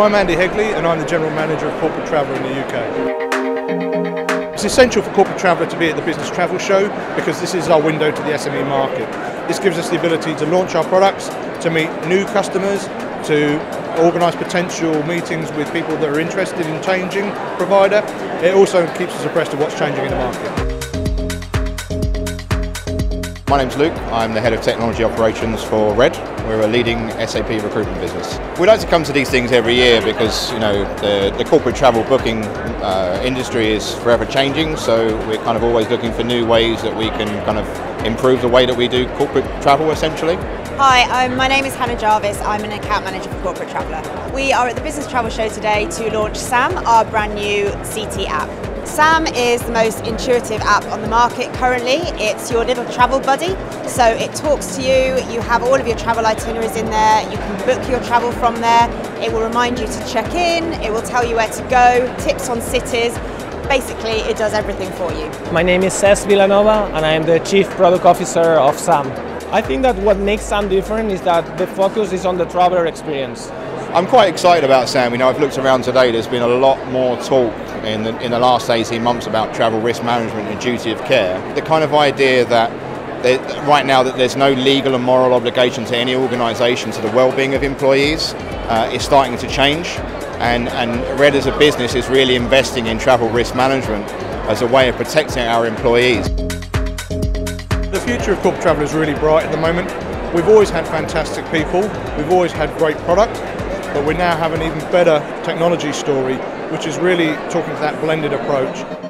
I'm Andy Hegley and I'm the General Manager of Corporate Traveller in the UK. It's essential for Corporate Traveller to be at the Business Travel Show because this is our window to the SME market. This gives us the ability to launch our products, to meet new customers, to organise potential meetings with people that are interested in changing provider. It also keeps us abreast of what's changing in the market. My name's Luke, I'm the Head of Technology Operations for Red. We're a leading SAP recruitment business. We like to come to these things every year because you know the, the corporate travel booking uh, industry is forever changing so we're kind of always looking for new ways that we can kind of improve the way that we do corporate travel essentially. Hi, um, my name is Hannah Jarvis. I'm an account manager for Corporate Traveller. We are at the Business Travel Show today to launch SAM, our brand new CT app. SAM is the most intuitive app on the market currently. It's your little travel buddy. So it talks to you, you have all of your travel itineraries in there, you can book your travel from there. It will remind you to check in, it will tell you where to go, tips on cities, basically it does everything for you. My name is Cesc Villanova and I am the Chief Product Officer of SAM. I think that what makes SAM different is that the focus is on the traveler experience. I'm quite excited about SAM. You know, I've looked around today, there's been a lot more talk in the, in the last 18 months about travel risk management and duty of care. The kind of idea that right now that there's no legal and moral obligation to any organisation to the well-being of employees uh, is starting to change and, and Red as a business is really investing in travel risk management as a way of protecting our employees. The future of corporate travel is really bright at the moment. We've always had fantastic people, we've always had great product, but we now have an even better technology story, which is really talking to that blended approach.